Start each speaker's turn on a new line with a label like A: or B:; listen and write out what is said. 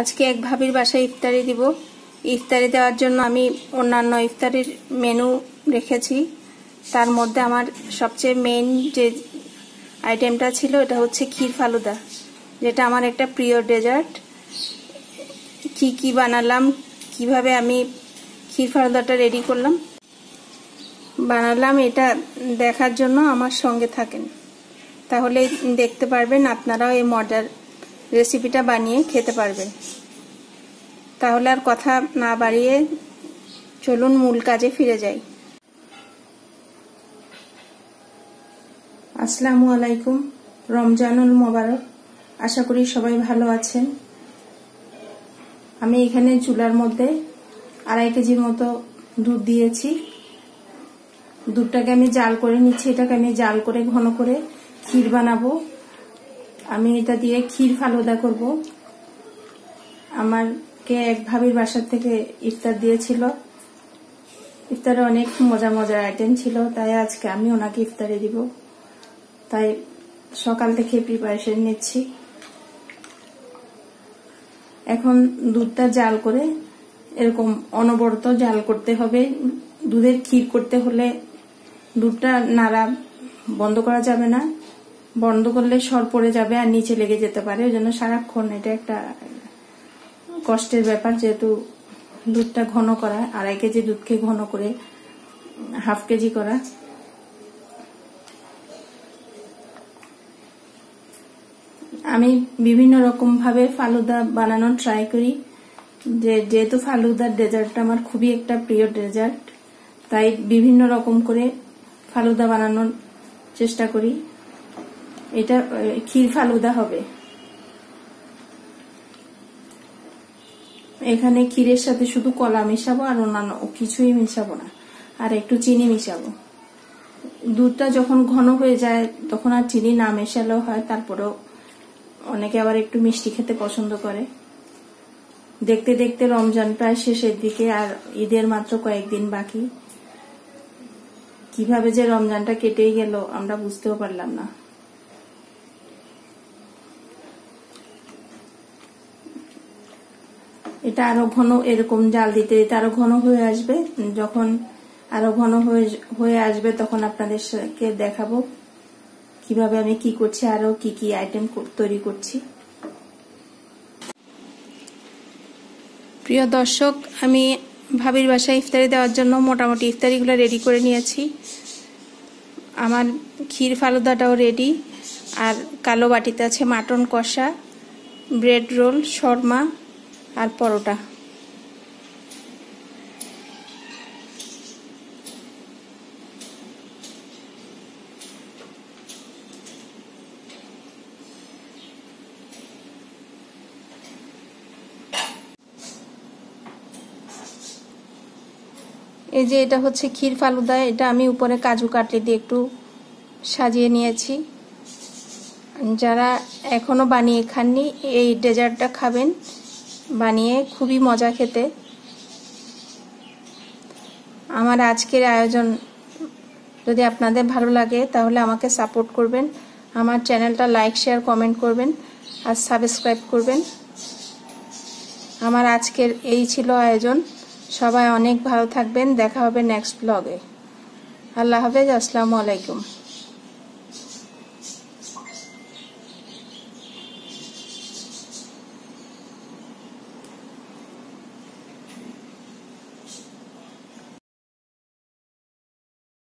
A: আজকে এক ভাবির বাসায় ইফতারি দিব। ইফতারি দেওয়ার জন্য আমি অন্যান্য ইফতারির মেনু রেখেছি। তার মধ্যে আমার সবচেয়ে মেইন যে আইটেমটা ছিল, এটা হচ্ছে ক্ষীর ফালুদা, যেটা আমার একটা প্রিয় ডেজার্ট কি কি বানালাম, কীভাবে আমি ক্ষীর ফালুদাটা রেডি করলাম, বানালাম, এটা দেখার জন্য আমার সঙ্গে থাকেন। তাহলে দেখতে পারবেন, আপনারাও এই মজার রেসিপিটা বানিয়ে খেতে পারবে। তাহলে আর কথা না বাড়িয়ে চলুন মূল কাজে ফিরে যাই। আসসালামু আলাইকুম, রমজানুল মোবারক। আশা করি সবাই ভালো আছেন। আমি এখানে চুলার মধ্যে আড়াই কেজির মতো দুধ দিয়েছি। দুধটাকে আমি জাল করে নিচ্ছি। এটাকে আমি জাল করে ঘন করে ক্ষীর বানাবো। আমি এটা দিয়ে ক্ষীর ফালুদা করব। আমারকে এক ভাবির বাসার থেকে ইফতার দিয়েছিল। ইফতারে অনেক মজা মজার আইটেম ছিল, তাই আজকে আমি ওনাকে ইফতারে দিব। তাই সকাল থেকে প্রিপারেশন নিচ্ছি। এখন দুধটা জাল করে এরকম অনবরত জাল করতে হবে। দুধের ক্ষীর করতে হলে দুধটা নাড়া বন্ধ করা যাবে না। বন্ধ করলে সর পড়ে যাবে আর নিচে লেগে যেতে পারে। ওই জন্য সারাক্ষণ এটা একটা কষ্টের ব্যাপার, যেহেতু দুধটা ঘন করা, আড়াই কেজি দুধকে ঘন করে, হাফ কেজি করা। আমি বিভিন্ন রকম ভাবে ফালুদা বানানোর ট্রাই করি। যে, যেহেতু ফালুদার ডেজার্টটা আমার খুবই একটা প্রিয় ডেজার্ট, তাই বিভিন্ন রকম করে ফালুদা বানানোর চেষ্টা করি। এটা ক্ষীর ফালুদা হবে। এখানে ক্ষীরের সাথে শুধু কলা মিশাবো আর অন্যান্য কিছুই মিশাবো না, আর একটু চিনি মিশাবো। দুধটা যখন ঘন হয়ে যায়, তখন আর চিনি না মেশালেও হয়, তারপরেও অনেকে আবার একটু মিষ্টি খেতে পছন্দ করে। দেখতে দেখতে রমজান প্রায় শেষের দিকে আর ঈদের মাত্র কয়েকদিন বাকি। কীভাবে যে রমজানটা কেটেই গেল, আমরা বুঝতেও পারলাম না। এটা আরও ঘন, এরকম জাল দিতে দিতে আরও ঘন হয়ে আসবে। যখন আরও ঘন হয়ে আসবে, তখন আপনাদেরকে দেখাবো কীভাবে আমি কি করছি, আরও কি কি আইটেম তৈরি করছি। প্রিয় দর্শক, আমি ভাবির বাসায় ইফতারি দেওয়ার জন্য মোটামুটি ইফতারিগুলো রেডি করে নিয়েছি। আমার ক্ষীর ফালুদাটাও রেডি আর কালো বাটিতে আছে মাটন কষা ব্রেড রোল শর্মা আর পরোটা। এই যে এটা হচ্ছে ক্ষীর ফালুদা, এটা আমি উপরে কাজু কাটলি দিয়ে একটু সাজিয়ে নিয়েছি। যারা এখনও বানিয়ে খাননি, এই ডেজার্টটা খাবেন। বানিয়ে খুবই মজা খেতে। আমার আজকের আয়োজন, যদি আপনাদের ভালো লাগে, তাহলে আমাকে সাপোর্ট করবেন। আমার চ্যানেলটা লাইক শেয়ার কমেন্ট করবেন আর সাবস্ক্রাইব করবেন। আমার আজকের এই ছিল আয়োজন। সবাই অনেক ভালো থাকবেন। দেখা হবে নেক্সট ব্লগে আল্লাহ হাফেজ, আসসালামু আলাইকুম।